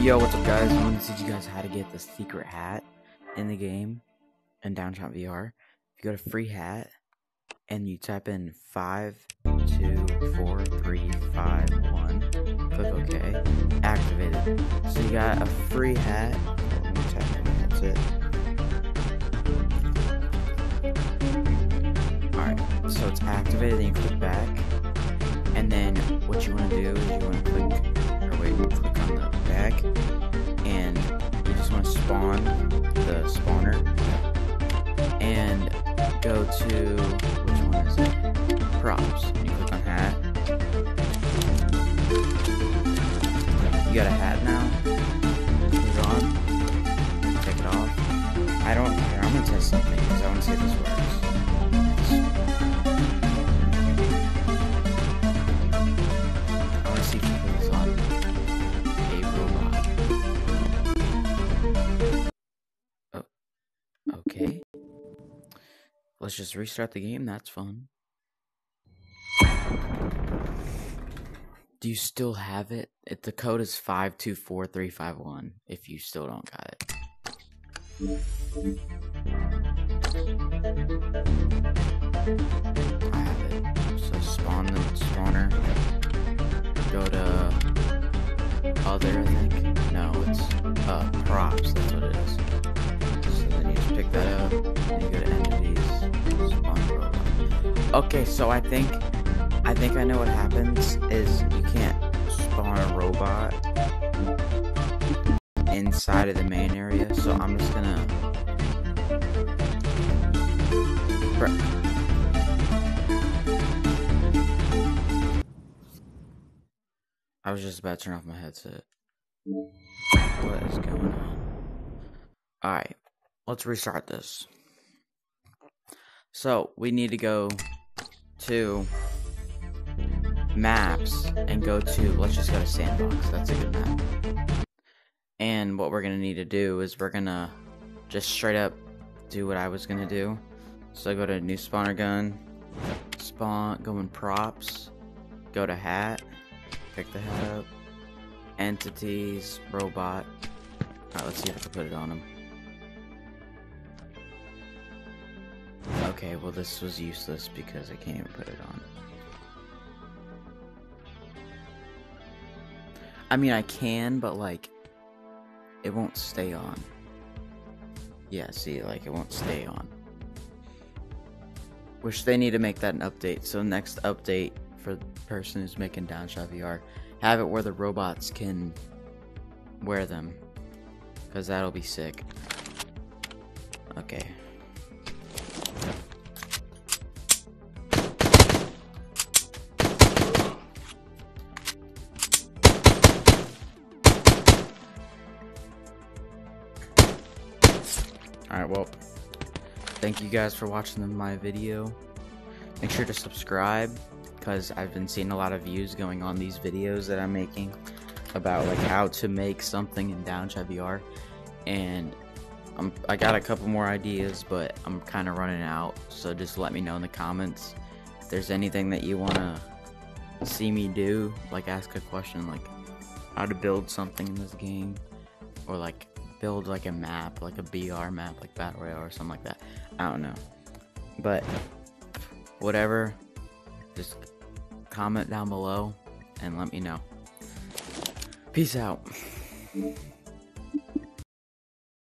Yo, what's up guys? I want to teach you guys how to get the secret hat in the game in Downshot VR. If you go to free hat and you type in 5, 2, 4, 3, 5, 1, click OK, activated. So you got a free hat. That's it. Alright, so it's activated, then you click back. And then what you want to do is you want to click, wait, click on the back, and you just want to spawn the spawner, and go to, Let's just restart the game. That's fun. Do you still have it? It the code is five two four three five one. If you still don't got it. I have it. So spawn the spawner. Go to other, I think. No, it's uh props. That's what it is. So then you just pick that up. Okay, so I think I think I know what happens is you can't spawn a robot inside of the main area. So I'm just gonna. I was just about to turn off my headset. What is going on? Alright, let's restart this. So, we need to go to maps and go to, let's just go to sandbox. That's a good map. And what we're going to need to do is we're going to just straight up do what I was going to do. So, go to new spawner gun, spawn, go in props, go to hat, pick the hat up, entities, robot. Alright, let's see if I can put it on him. Okay, well this was useless because I can't even put it on. I mean, I can, but like, it won't stay on. Yeah, see, like, it won't stay on. Which they need to make that an update. So next update for the person who's making Downshot VR, have it where the robots can wear them. Because that'll be sick. Okay. Alright, well, thank you guys for watching my video. Make sure to subscribe because I've been seeing a lot of views going on these videos that I'm making about like how to make something in Downshot VR, and I'm I got a couple more ideas, but I'm kind of running out. So just let me know in the comments if there's anything that you wanna see me do, like ask a question like how to build something in this game, or like build like a map, like a BR map, like Battle Royale or something like that. I don't know, but whatever just comment down below and let me know. Peace out.